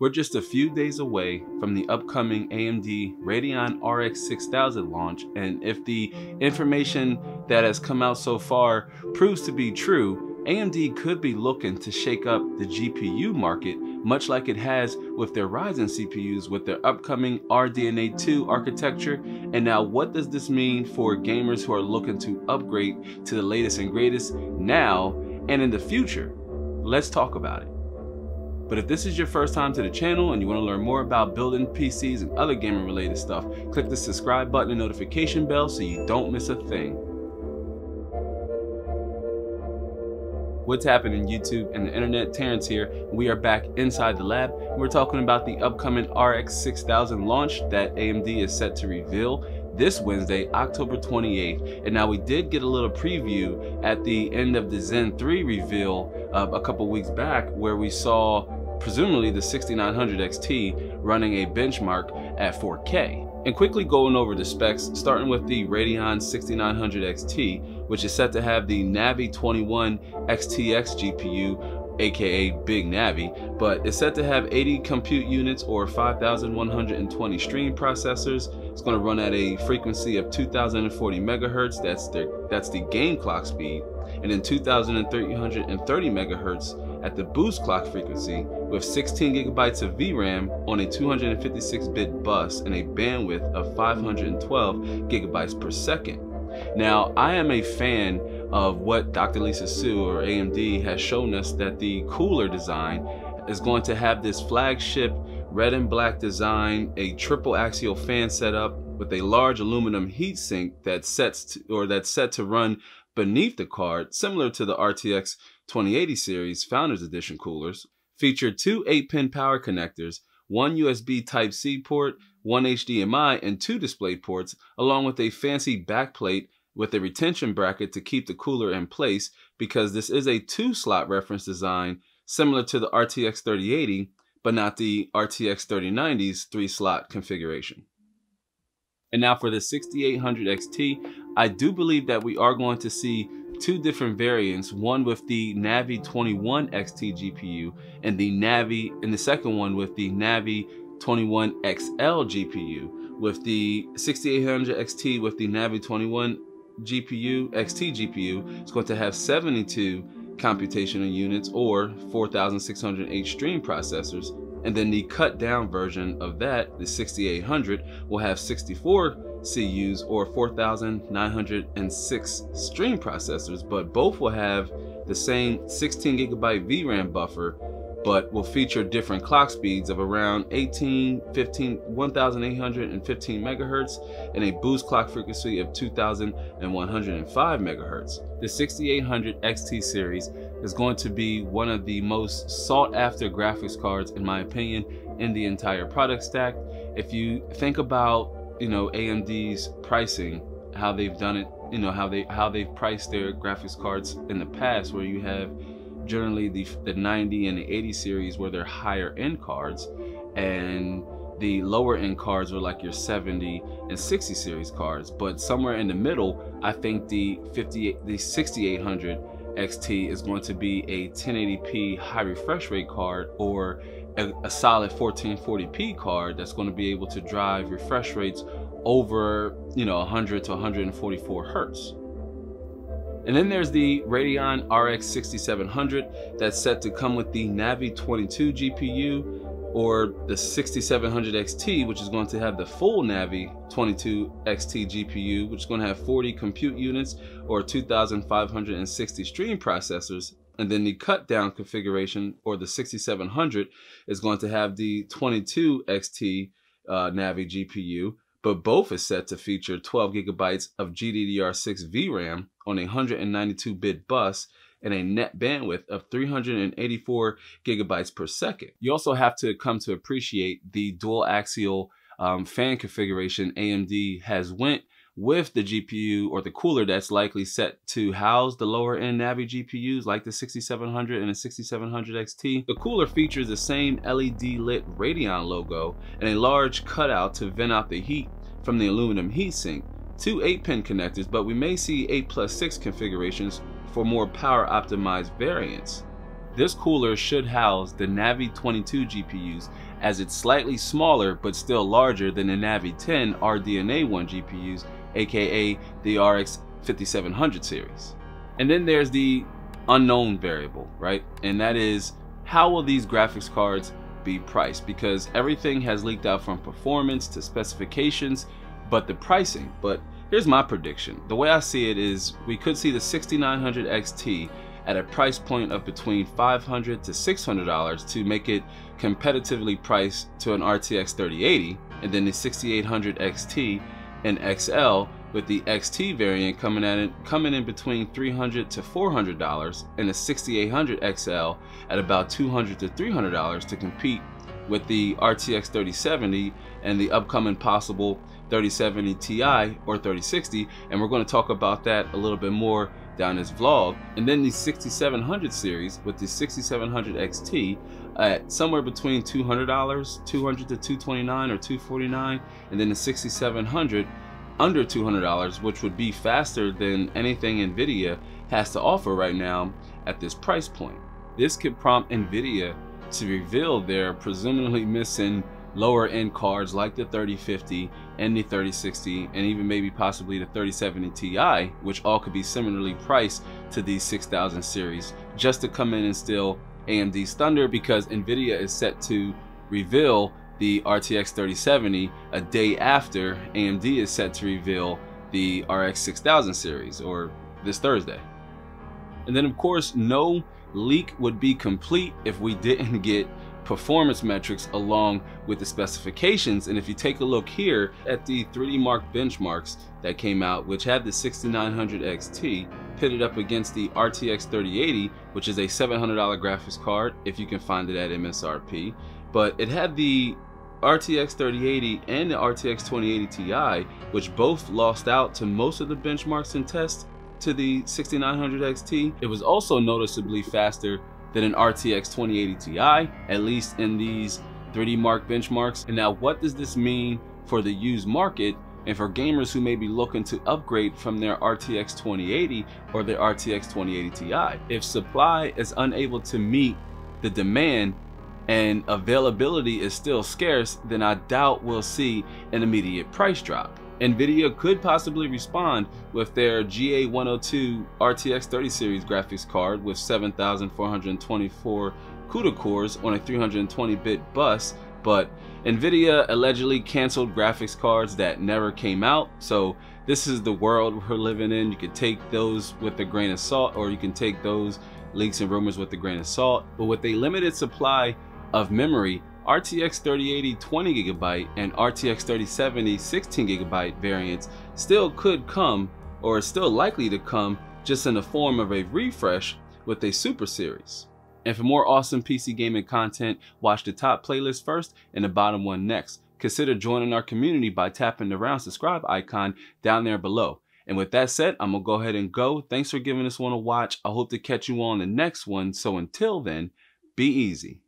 We're just a few days away from the upcoming AMD Radeon RX 6000 launch, and if the information that has come out so far proves to be true, AMD could be looking to shake up the GPU market much like it has with their Ryzen CPUs with their upcoming RDNA 2 architecture. And now what does this mean for gamers who are looking to upgrade to the latest and greatest now and in the future? Let's talk about it. But if this is your first time to the channel and you want to learn more about building PCs and other gaming related stuff, click the subscribe button and notification bell so you don't miss a thing. What's happening YouTube and the internet? Terrence here. We are back inside the lab. We're talking about the upcoming RX 6000 launch that AMD is set to reveal this Wednesday, October 28th. And now we did get a little preview at the end of the Zen 3 reveal uh, a couple weeks back where we saw presumably the 6900 XT running a benchmark at 4K. And quickly going over the specs, starting with the Radeon 6900 XT, which is set to have the Navi 21 XTX GPU aka Big Navi, but it's set to have 80 compute units or 5,120 stream processors. It's going to run at a frequency of 2,040 megahertz. That's the that's the game clock speed, and then 2,330 megahertz at the boost clock frequency with 16 gigabytes of VRAM on a 256-bit bus and a bandwidth of 512 gigabytes per second. Now, I am a fan of what Dr. Lisa Su or AMD has shown us that the cooler design is going to have this flagship red and black design, a triple axial fan setup with a large aluminum heatsink that sets to, or that's set to run beneath the card, similar to the RTX 2080 series Founders Edition coolers, featured two 8-pin power connectors, one USB Type-C port, one HDMI, and two display ports, along with a fancy backplate with a retention bracket to keep the cooler in place because this is a two-slot reference design similar to the RTX 3080, but not the RTX 3090's three-slot configuration. And now for the 6800 XT, I do believe that we are going to see two different variants, one with the Navi 21 XT GPU and the Navi, and the second one with the Navi 21 XL GPU. With the 6800 XT with the Navi 21 GPU, XT GPU, it's going to have 72 computational units or 4,608 stream processors. And then the cut down version of that, the 6800, will have 64 CUs or 4,906 stream processors, but both will have the same 16 gigabyte VRAM buffer, but will feature different clock speeds of around 18, 15, 1,815 megahertz and a boost clock frequency of 2,105 megahertz. The 6800 XT series is going to be one of the most sought after graphics cards, in my opinion, in the entire product stack. If you think about you know AMD's pricing, how they've done it, you know how they how they've priced their graphics cards in the past, where you have generally the the 90 and the 80 series where they're higher end cards, and the lower end cards are like your 70 and 60 series cards. But somewhere in the middle, I think the 58 the 6800 XT is going to be a 1080p high refresh rate card or a, a solid 1440p card that's going to be able to drive refresh rates over, you know, 100 to 144 hertz. And then there's the Radeon RX 6700 that's set to come with the Navi 22 GPU or the 6700 XT, which is going to have the full Navi 22 XT GPU, which is going to have 40 compute units or 2,560 stream processors. And then the cut down configuration or the 6700 is going to have the 22 XT uh, Navi GPU, but both is set to feature 12 gigabytes of GDDR6 VRAM on a 192 bit bus and a net bandwidth of 384 gigabytes per second. You also have to come to appreciate the dual axial um, fan configuration AMD has went with the GPU or the cooler that's likely set to house the lower end Navi GPUs like the 6700 and the 6700 XT. The cooler features the same LED lit Radeon logo and a large cutout to vent out the heat from the aluminum heatsink, two 8-pin connectors, but we may see 8 plus 6 configurations for more power optimized variants. this cooler should house the Navi 22 GPUs as it's slightly smaller but still larger than the Navi 10 RDNA 1 GPUs, aka the RX 5700 series. And then there's the unknown variable, right? And that is how will these graphics cards be priced? Because everything has leaked out from performance to specifications, but the pricing. But here's my prediction. The way I see it is we could see the 6900 XT at a price point of between 500 to $600 to make it competitively priced to an RTX 3080 and then the 6800 XT and XL with the XT variant coming at it coming in between 300 to $400 and the 6800 XL at about 200 to $300 to compete with the RTX 3070 and the upcoming possible 3070 Ti or 3060 and we're going to talk about that a little bit more down this vlog. And then the 6700 series with the 6700 XT at somewhere between $200, 200 to 229 or 249, and then the 6700 under $200, which would be faster than anything NVIDIA has to offer right now at this price point. This could prompt NVIDIA to reveal their presumably missing lower end cards like the 3050 and the 3060 and even maybe possibly the 3070 Ti which all could be similarly priced to these 6000 series just to come in and steal AMD's thunder because Nvidia is set to reveal the RTX 3070 a day after AMD is set to reveal the RX 6000 series or this Thursday. And then of course no leak would be complete if we didn't get performance metrics along with the specifications. And if you take a look here at the 3D Mark benchmarks that came out, which had the 6900 XT pitted up against the RTX 3080, which is a $700 graphics card, if you can find it at MSRP. But it had the RTX 3080 and the RTX 2080 Ti, which both lost out to most of the benchmarks and tests to the 6900 XT. It was also noticeably faster than an RTX 2080 Ti, at least in these 3D Mark benchmarks. And now what does this mean for the used market and for gamers who may be looking to upgrade from their RTX 2080 or their RTX 2080 Ti? If supply is unable to meet the demand and availability is still scarce, then I doubt we'll see an immediate price drop. NVIDIA could possibly respond with their GA102 RTX 30 series graphics card with 7,424 CUDA cores on a 320-bit bus, but NVIDIA allegedly canceled graphics cards that never came out, so this is the world we're living in. You can take those with a grain of salt, or you can take those leaks and rumors with a grain of salt, but with a limited supply of memory, RTX 3080 20GB and RTX 3070 16GB variants still could come or is still likely to come just in the form of a refresh with a Super Series. And for more awesome PC gaming content, watch the top playlist first and the bottom one next. Consider joining our community by tapping the round subscribe icon down there below. And with that said, I'm gonna go ahead and go. Thanks for giving this one a watch. I hope to catch you on the next one. So until then, be easy.